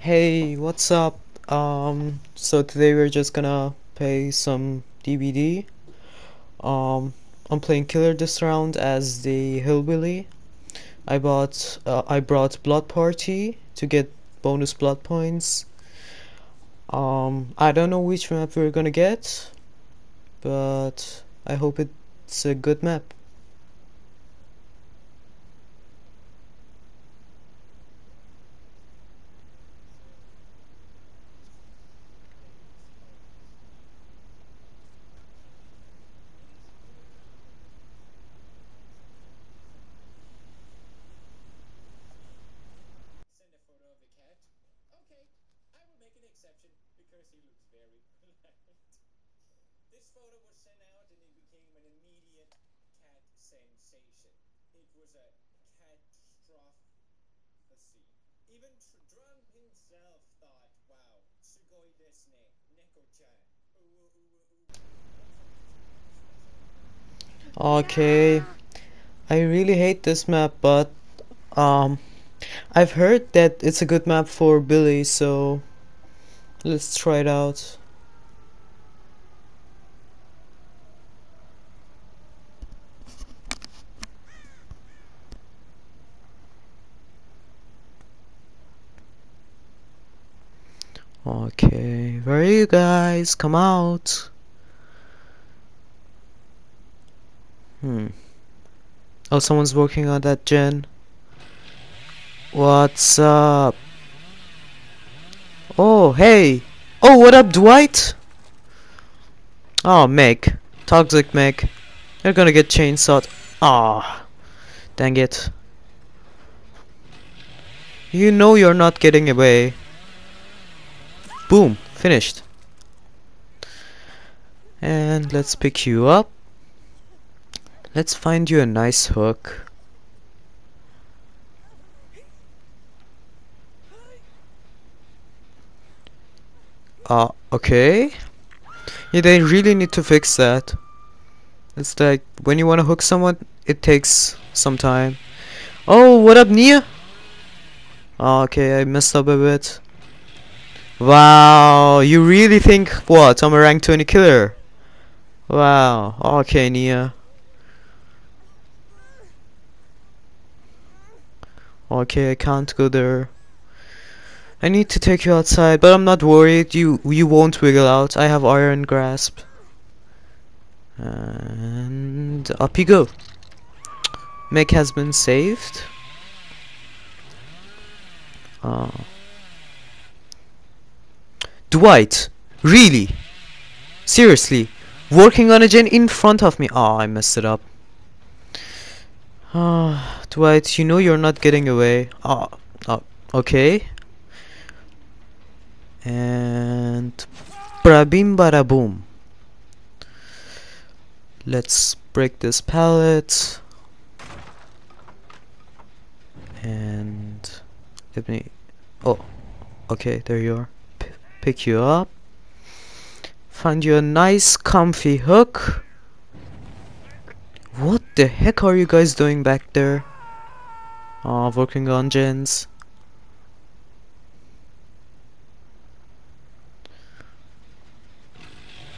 Hey, what's up? Um, so today we're just gonna play some DBD. Um, I'm playing killer this round as the hillbilly. I bought uh, I brought blood party to get bonus blood points. Um, I don't know which map we're gonna get, but I hope it's a good map. send a photo of the cat. Okay, I will make an exception because he looks very polite. This photo was sent out and it became an immediate cat sensation. It was a catastrophe. Even Tr- Trump himself thought, wow, sugoi neko-chan. Okay, I really hate this map, but um, I've heard that it's a good map for Billy, so let's try it out. Okay, where are you guys? Come out. Hmm. Oh, someone's working on that gen. What's up? Oh, hey. Oh, what up, Dwight? Oh, Meg. Toxic Meg. You're gonna get chainsawed. Ah. Dang it. You know you're not getting away. Boom. Finished. And let's pick you up. Let's find you a nice hook. Uh, okay. Yeah, they really need to fix that. It's like, when you want to hook someone, it takes some time. Oh, what up, Nea? Oh, okay, I messed up a bit. Wow, you really think, what, I'm a rank 20 killer? Wow, okay, Nea. Okay, I can't go there. I need to take you outside, but I'm not worried. You you won't wiggle out. I have iron grasp. And up you go. Meg has been saved. Oh. Dwight, really? Seriously, working on a gen in front of me. Oh, I messed it up. Ah, Dwight, you know you're not getting away. Oh, oh okay. And brabim bada boom. Let's break this pallet. And let me. Oh, okay, there you are. Pick you up. Find you a nice, comfy hook. What the heck are you guys doing back there? Oh, working on gens.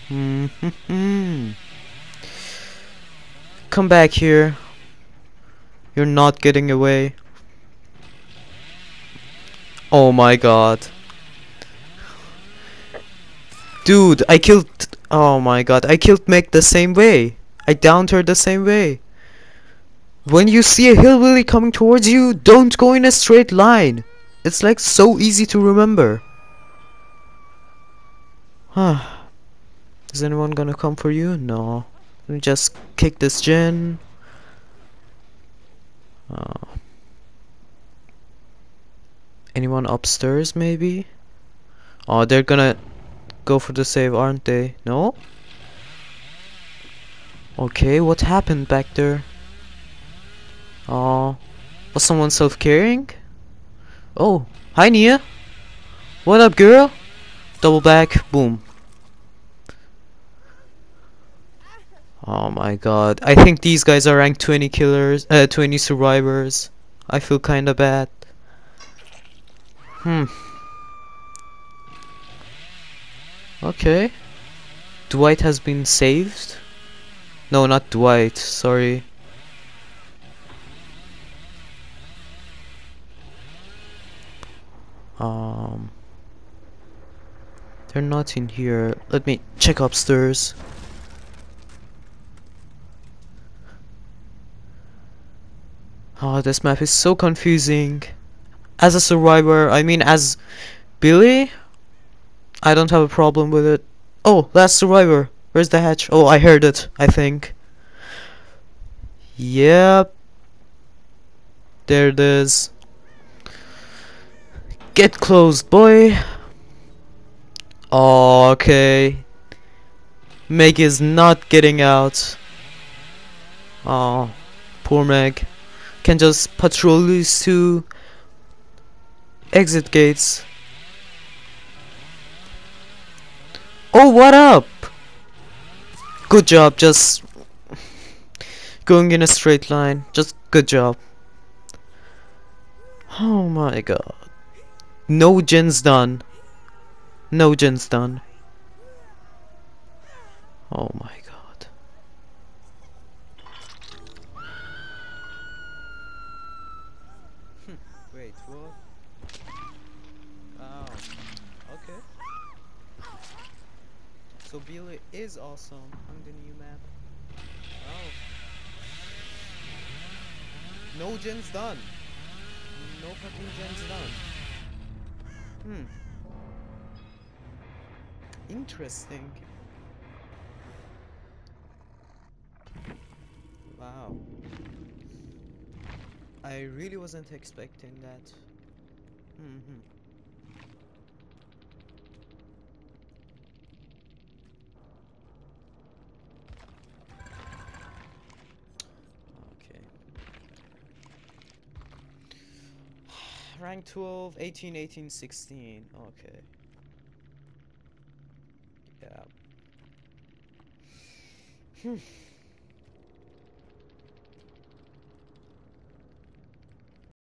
Hmm. Come back here. You're not getting away. Oh my god. Dude, I killed. Oh my god, I killed Meg the same way. I downed her the same way. When you see a hillbilly coming towards you, don't go in a straight line. It's like so easy to remember. Huh. Is anyone gonna come for you? No. Let me just kick this gen. Uh, anyone upstairs maybe? Oh, they're gonna go for the save, aren't they? No? Okay, what happened back there? Oh, was someone self-caring? Oh, hi Nea. What up, girl? Double back, boom. Oh my god. I think these guys are ranked 20 killers, uh, 20 survivors. I feel kinda bad. Hmm. Okay. Dwight has been saved? No, not Dwight, sorry. Um They're not in here. Let me check upstairs. Oh, this map is so confusing. As a survivor, I mean as Billy, I don't have a problem with it. Oh, last survivor. Where's the hatch? Oh, I heard it, I think. Yep. There it is. Get closed, boy. okay. Meg is not getting out. Oh, poor Meg. Can just patrol these two exit gates. Oh, what up? Good job, just going in a straight line. Just good job. Oh my god. No gens done. No gens done. Oh my god. So Billy is awesome on the new map. Oh. No gens done. No fucking gens done. Hmm. Interesting. Wow. I really wasn't expecting that. Hmm. hmm. Okay. Rank 12, 18, 18, 16. Okay. Yeah. Hmm.